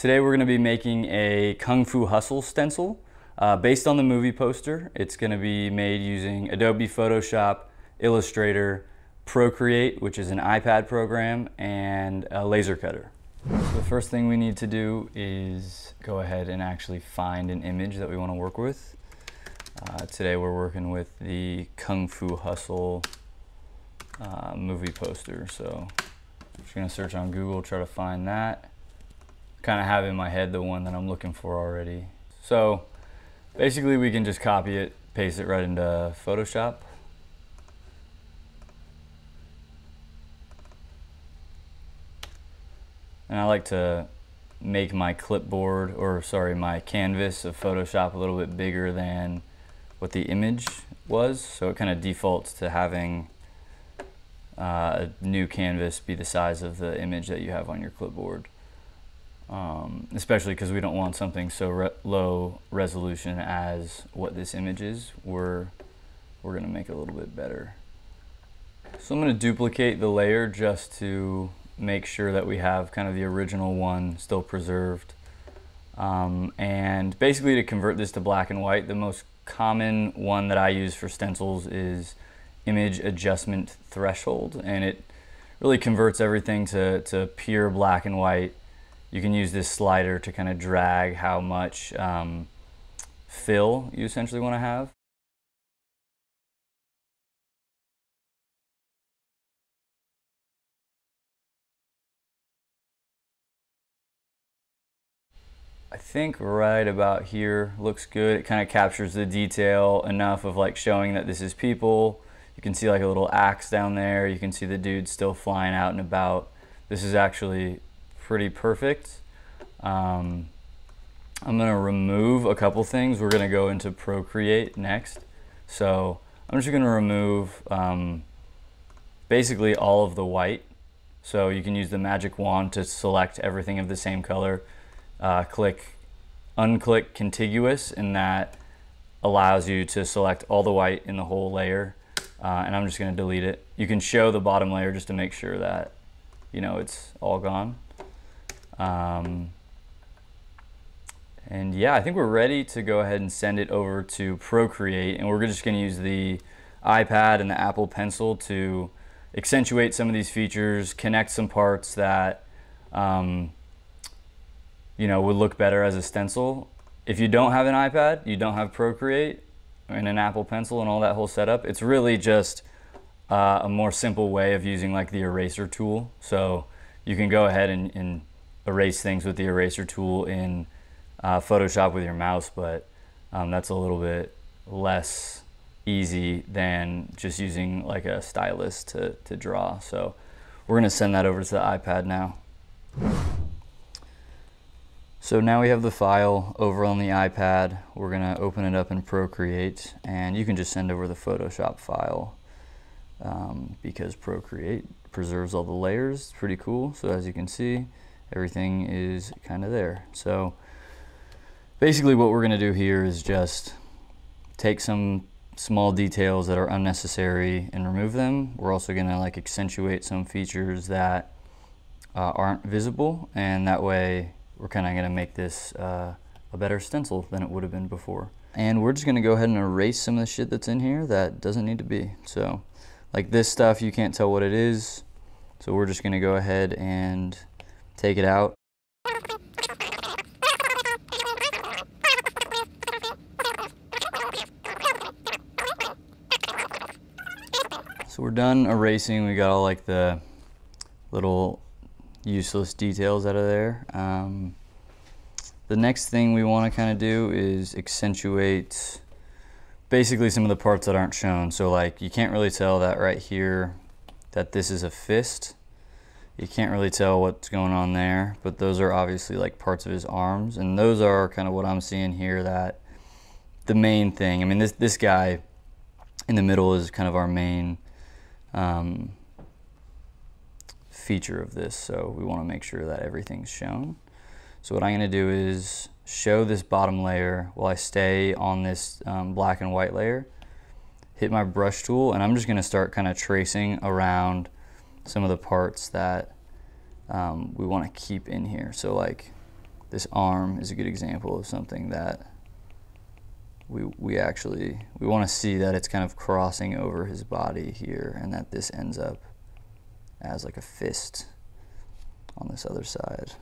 Today we're going to be making a Kung Fu Hustle stencil uh, based on the movie poster. It's going to be made using Adobe Photoshop, Illustrator, Procreate, which is an iPad program, and a laser cutter. So The first thing we need to do is go ahead and actually find an image that we want to work with. Uh, today we're working with the Kung Fu Hustle uh, movie poster. So I'm just gonna search on Google, try to find that. Kind of have in my head the one that I'm looking for already. So basically we can just copy it, paste it right into Photoshop. And I like to make my clipboard, or sorry, my canvas of Photoshop a little bit bigger than what the image was. So it kind of defaults to having uh, a new canvas be the size of the image that you have on your clipboard. Um, especially because we don't want something so re low resolution as what this image is. We're, we're going to make it a little bit better. So I'm going to duplicate the layer just to make sure that we have kind of the original one still preserved. Um, and basically to convert this to black and white, the most common one that I use for stencils is image adjustment threshold and it really converts everything to, to pure black and white. You can use this slider to kind of drag how much um, fill you essentially want to have. I think right about here looks good. It kind of captures the detail enough of like showing that this is people. You can see like a little axe down there. You can see the dude still flying out and about. This is actually pretty perfect. Um, I'm gonna remove a couple things. We're gonna go into Procreate next. So I'm just gonna remove um, basically all of the white. So you can use the magic wand to select everything of the same color uh, click unclick contiguous and that allows you to select all the white in the whole layer uh, and I'm just going to delete it. You can show the bottom layer just to make sure that you know it's all gone. Um, and yeah, I think we're ready to go ahead and send it over to Procreate and we're just going to use the iPad and the Apple Pencil to accentuate some of these features, connect some parts that um, you know, would look better as a stencil. If you don't have an iPad, you don't have Procreate and an Apple Pencil and all that whole setup, it's really just uh, a more simple way of using like the eraser tool. So you can go ahead and, and erase things with the eraser tool in uh, Photoshop with your mouse, but um, that's a little bit less easy than just using like a stylus to, to draw. So we're gonna send that over to the iPad now. So now we have the file over on the iPad. We're gonna open it up in Procreate and you can just send over the Photoshop file um, because Procreate preserves all the layers. It's pretty cool. So as you can see, everything is kind of there. So basically what we're gonna do here is just take some small details that are unnecessary and remove them. We're also gonna like accentuate some features that uh, aren't visible and that way we're kind of going to make this uh, a better stencil than it would have been before. And we're just going to go ahead and erase some of the shit that's in here that doesn't need to be. So like this stuff, you can't tell what it is. So we're just going to go ahead and take it out. So we're done erasing. We got all like the little useless details out of there. Um, the next thing we want to kind of do is accentuate basically some of the parts that aren't shown. So like you can't really tell that right here that this is a fist. You can't really tell what's going on there, but those are obviously like parts of his arms. And those are kind of what I'm seeing here that the main thing, I mean, this, this guy in the middle is kind of our main um, feature of this, so we want to make sure that everything's shown. So what I'm going to do is show this bottom layer while I stay on this um, black and white layer, hit my brush tool, and I'm just going to start kind of tracing around some of the parts that um, we want to keep in here. So like this arm is a good example of something that we, we actually, we want to see that it's kind of crossing over his body here and that this ends up as like a fist on this other side.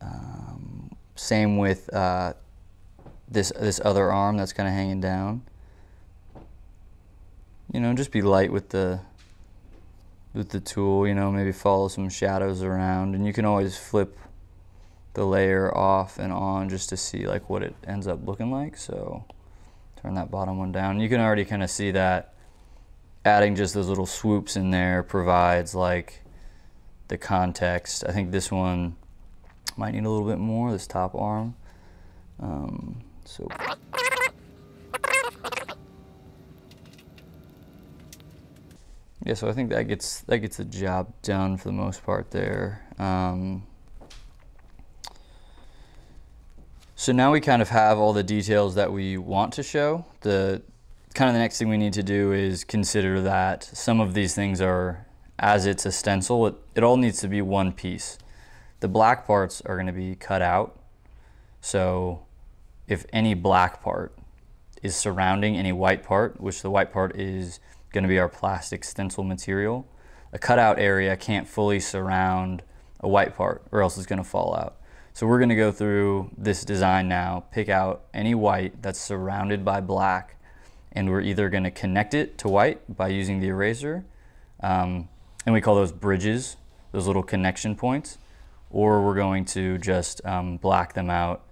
Um, same with uh, this this other arm that's kind of hanging down. You know, just be light with the with the tool. You know, maybe follow some shadows around, and you can always flip the layer off and on just to see like what it ends up looking like. So turn that bottom one down. You can already kind of see that adding just those little swoops in there provides like the context. I think this one might need a little bit more, this top arm. Um, so. Yeah, so I think that gets that gets the job done for the most part there. Um, so now we kind of have all the details that we want to show. The kind of the next thing we need to do is consider that some of these things are, as it's a stencil, it, it all needs to be one piece. The black parts are going to be cut out. So if any black part is surrounding any white part, which the white part is going to be our plastic stencil material, a cutout area can't fully surround a white part or else it's going to fall out. So we're going to go through this design now, pick out any white that's surrounded by black and we're either going to connect it to white by using the eraser, um, and we call those bridges, those little connection points, or we're going to just um, black them out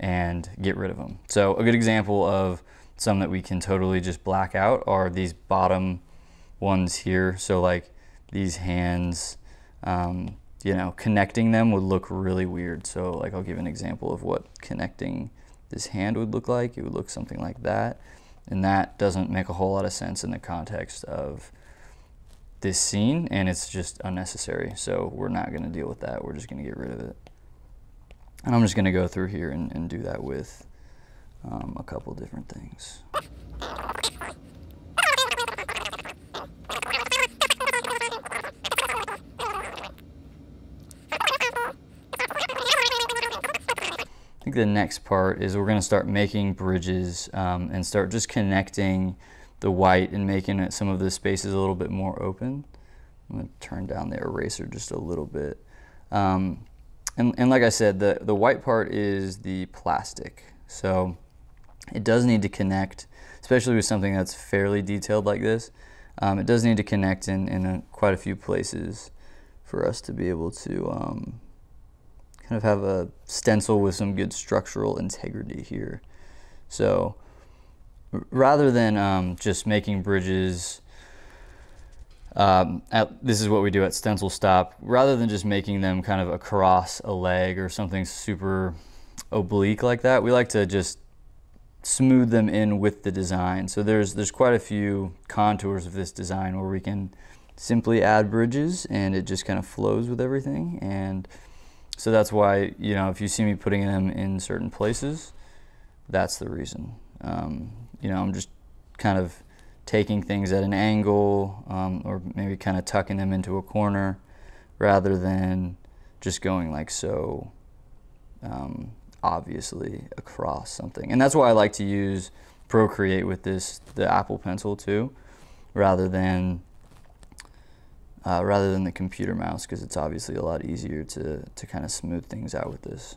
and get rid of them. So a good example of some that we can totally just black out are these bottom ones here. So like these hands, um, you know, connecting them would look really weird. So like I'll give an example of what connecting this hand would look like. It would look something like that. And that doesn't make a whole lot of sense in the context of this scene and it's just unnecessary. So we're not gonna deal with that. We're just gonna get rid of it. And I'm just gonna go through here and, and do that with um, a couple different things. I think the next part is we're going to start making bridges um, and start just connecting the white and making it, some of the spaces a little bit more open. I'm going to turn down the eraser just a little bit. Um, and, and like I said, the, the white part is the plastic. So it does need to connect, especially with something that's fairly detailed like this. Um, it does need to connect in, in a, quite a few places for us to be able to um, kind of have a stencil with some good structural integrity here. So rather than um, just making bridges, um, at, this is what we do at Stencil Stop, rather than just making them kind of across a leg or something super oblique like that, we like to just smooth them in with the design. So there's, there's quite a few contours of this design where we can simply add bridges and it just kind of flows with everything. And so that's why, you know, if you see me putting them in certain places, that's the reason. Um, you know, I'm just kind of taking things at an angle um, or maybe kind of tucking them into a corner rather than just going like so um, obviously across something. And that's why I like to use Procreate with this, the Apple Pencil too, rather than uh, rather than the computer mouse because it's obviously a lot easier to, to kind of smooth things out with this.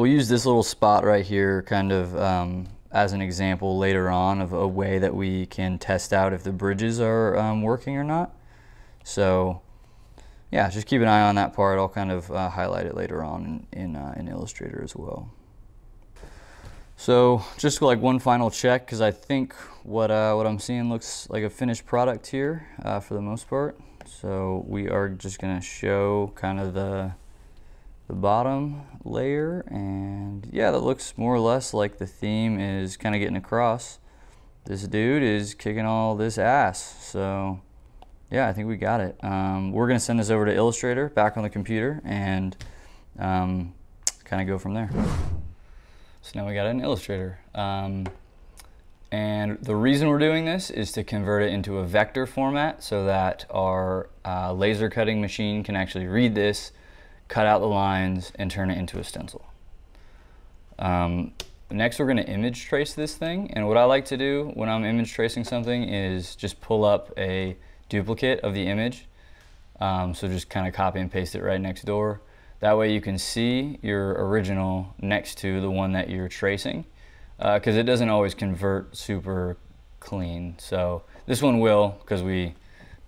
We'll use this little spot right here kind of um, as an example later on of a way that we can test out if the bridges are um, working or not. So yeah, just keep an eye on that part. I'll kind of uh, highlight it later on in, in, uh, in Illustrator as well. So just like one final check because I think what, uh, what I'm seeing looks like a finished product here uh, for the most part. So we are just going to show kind of the the bottom layer and yeah, that looks more or less like the theme is kind of getting across. This dude is kicking all this ass. So yeah, I think we got it. Um, we're gonna send this over to Illustrator back on the computer and um, kind of go from there. So now we got an Illustrator. Um, and the reason we're doing this is to convert it into a vector format so that our uh, laser cutting machine can actually read this, cut out the lines, and turn it into a stencil. Um, next, we're going to image trace this thing. And what I like to do when I'm image tracing something is just pull up a duplicate of the image. Um, so just kind of copy and paste it right next door. That way you can see your original next to the one that you're tracing because uh, it doesn't always convert super clean. So this one will because we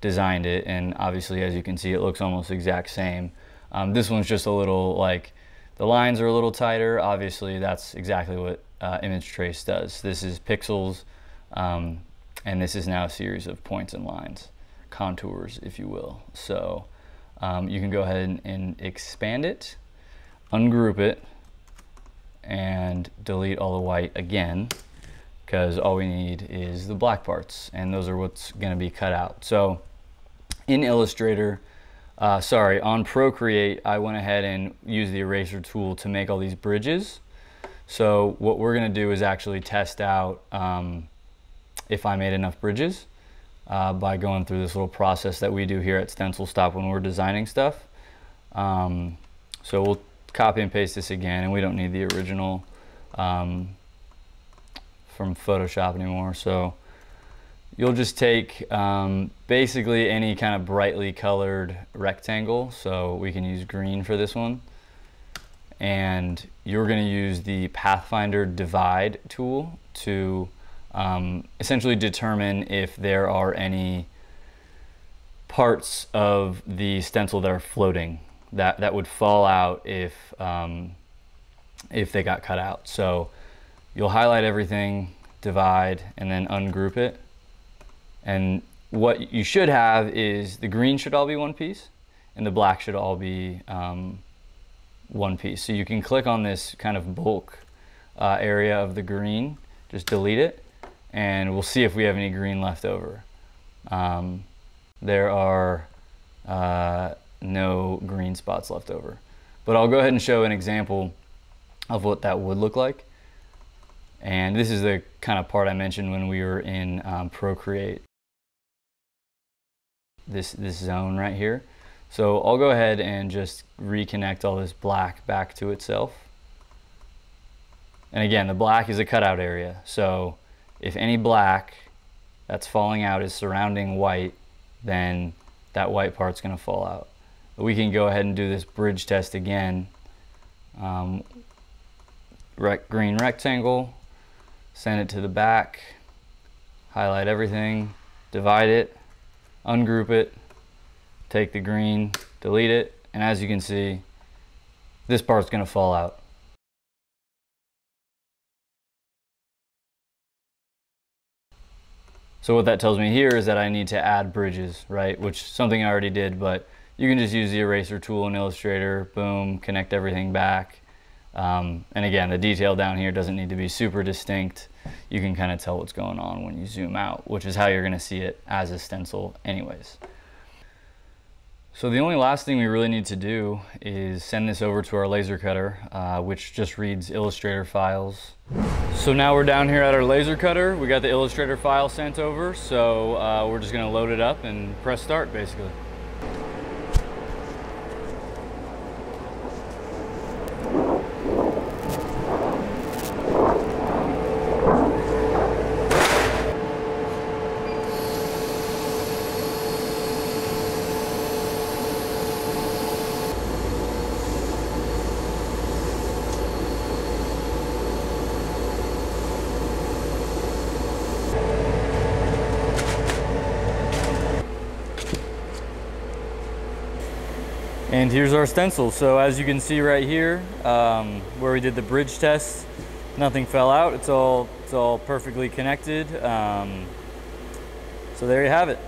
designed it and obviously as you can see it looks almost exact same. Um, this one's just a little like the lines are a little tighter. Obviously that's exactly what uh, image trace does. This is pixels um, and this is now a series of points and lines, contours if you will. So um, you can go ahead and, and expand it, ungroup it, and delete all the white again because all we need is the black parts and those are what's going to be cut out. So in Illustrator, uh, sorry, on Procreate, I went ahead and used the eraser tool to make all these bridges. So what we're going to do is actually test out um, if I made enough bridges uh, by going through this little process that we do here at Stencil Stop when we're designing stuff. Um, so we'll copy and paste this again and we don't need the original um, from Photoshop anymore. So you'll just take um, basically any kind of brightly colored rectangle. So we can use green for this one. And you're gonna use the Pathfinder Divide tool to um, essentially determine if there are any parts of the stencil that are floating that that would fall out if um, if they got cut out. So you'll highlight everything, divide, and then ungroup it. And what you should have is the green should all be one piece, and the black should all be um, one piece. So you can click on this kind of bulk uh, area of the green, just delete it, and we'll see if we have any green left over. Um, there are uh, no green spots left over. But I'll go ahead and show an example of what that would look like. And this is the kind of part I mentioned when we were in um, Procreate. This, this zone right here. So I'll go ahead and just reconnect all this black back to itself. And again, the black is a cutout area. So if any black that's falling out is surrounding white, then that white part's gonna fall out we can go ahead and do this bridge test again. Um, rec green rectangle, send it to the back, highlight everything, divide it, ungroup it, take the green, delete it, and as you can see, this part's gonna fall out. So what that tells me here is that I need to add bridges, right? Which something I already did, but you can just use the eraser tool in Illustrator, boom, connect everything back. Um, and again, the detail down here doesn't need to be super distinct. You can kind of tell what's going on when you zoom out, which is how you're gonna see it as a stencil anyways. So the only last thing we really need to do is send this over to our laser cutter, uh, which just reads Illustrator files. So now we're down here at our laser cutter. We got the Illustrator file sent over, so uh, we're just gonna load it up and press start basically. And here's our stencil. So as you can see right here, um, where we did the bridge test, nothing fell out. It's all, it's all perfectly connected. Um, so there you have it.